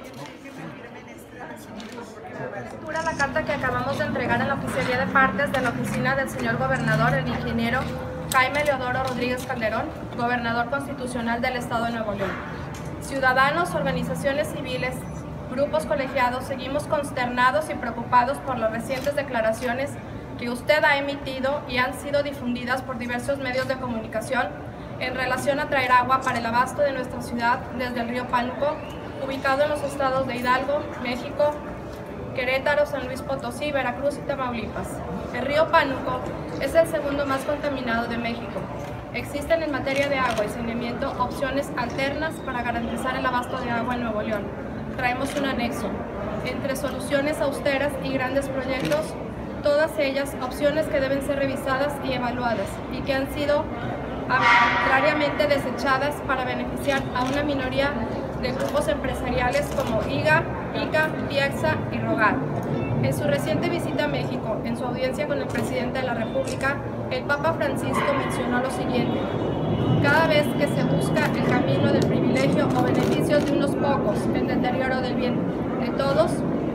Este la carta que acabamos de entregar en la oficialía de partes de la oficina del señor gobernador, el ingeniero Jaime Leodoro Rodríguez Calderón, gobernador constitucional del Estado de Nuevo León. Ciudadanos, organizaciones civiles, grupos colegiados, seguimos consternados y preocupados por las recientes declaraciones que usted ha emitido y han sido difundidas por diversos medios de comunicación en relación a traer agua para el abasto de nuestra ciudad desde el río Pánuco ubicado en los estados de Hidalgo, México, Querétaro, San Luis Potosí, Veracruz y Tamaulipas. El río Pánuco es el segundo más contaminado de México. Existen en materia de agua y saneamiento opciones alternas para garantizar el abasto de agua en Nuevo León. Traemos un anexo. Entre soluciones austeras y grandes proyectos, todas ellas opciones que deben ser revisadas y evaluadas y que han sido arbitrariamente desechadas para beneficiar a una minoría de grupos empresariales como IGA, ICA, PIEXA y ROGAR. En su reciente visita a México, en su audiencia con el presidente de la República, el Papa Francisco mencionó lo siguiente. Cada vez que se busca el camino del privilegio o beneficios de unos pocos en deterioro del bien de todos,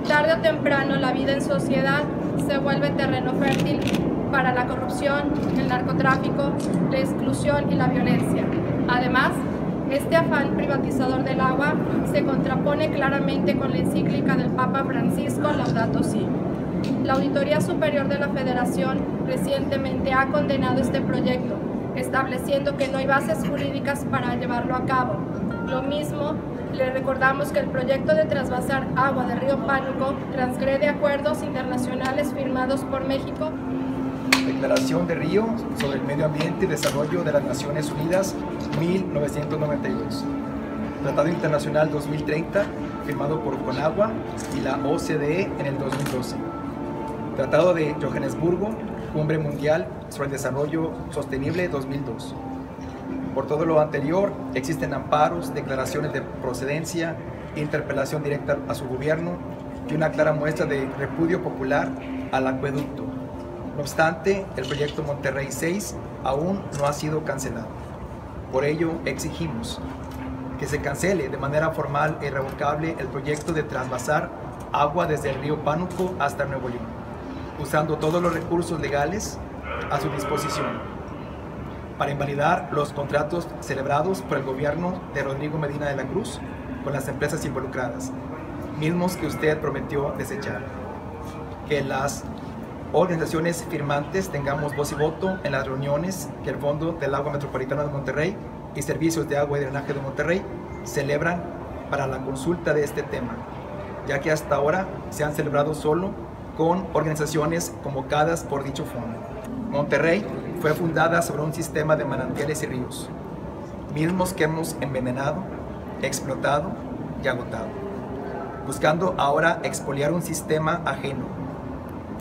tarde o temprano la vida en sociedad se vuelve terreno fértil para la corrupción, el narcotráfico, la exclusión y la violencia. Además, este afán privatizador del agua se contrapone claramente con la encíclica del Papa Francisco Laudato Si. La Auditoría Superior de la Federación recientemente ha condenado este proyecto, estableciendo que no hay bases jurídicas para llevarlo a cabo. Lo mismo, le recordamos que el proyecto de trasvasar agua del río Pánuco transgrede acuerdos internacionales firmados por México Declaración de Río sobre el Medio Ambiente y Desarrollo de las Naciones Unidas 1992. Tratado Internacional 2030, firmado por Conagua y la OCDE en el 2012. Tratado de Johannesburgo, Cumbre Mundial sobre el Desarrollo Sostenible 2002. Por todo lo anterior, existen amparos, declaraciones de procedencia, interpelación directa a su gobierno y una clara muestra de repudio popular al acueducto no obstante, el proyecto Monterrey 6 aún no ha sido cancelado. Por ello, exigimos que se cancele de manera formal e irrevocable el proyecto de trasvasar agua desde el río Pánuco hasta Nuevo León, usando todos los recursos legales a su disposición para invalidar los contratos celebrados por el gobierno de Rodrigo Medina de la Cruz con las empresas involucradas, mismos que usted prometió desechar. Que las organizaciones firmantes tengamos voz y voto en las reuniones que el Fondo del Agua Metropolitana de Monterrey y Servicios de Agua y Drenaje de Monterrey celebran para la consulta de este tema, ya que hasta ahora se han celebrado solo con organizaciones convocadas por dicho fondo. Monterrey fue fundada sobre un sistema de manantiales y ríos, mismos que hemos envenenado, explotado y agotado, buscando ahora expoliar un sistema ajeno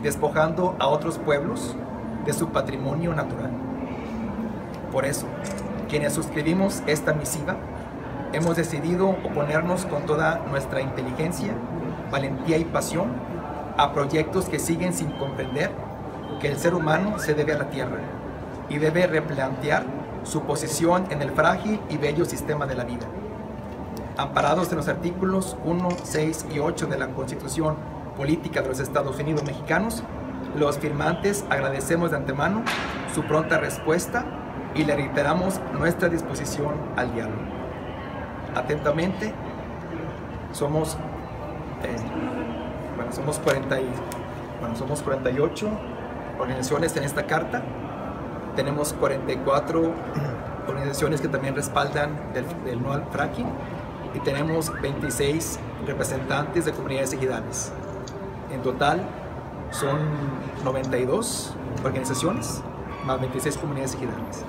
despojando a otros pueblos de su patrimonio natural. Por eso, quienes suscribimos esta misiva, hemos decidido oponernos con toda nuestra inteligencia, valentía y pasión a proyectos que siguen sin comprender que el ser humano se debe a la tierra y debe replantear su posición en el frágil y bello sistema de la vida. Amparados en los artículos 1, 6 y 8 de la Constitución política de los Estados Unidos mexicanos, los firmantes agradecemos de antemano su pronta respuesta y le reiteramos nuestra disposición al diálogo. Atentamente, somos, eh, bueno, somos, 40 y, bueno, somos 48 organizaciones en esta carta. Tenemos 44 organizaciones que también respaldan del, del no al fracking y tenemos 26 representantes de comunidades ejidales. En total son 92 organizaciones más 26 comunidades ejidales.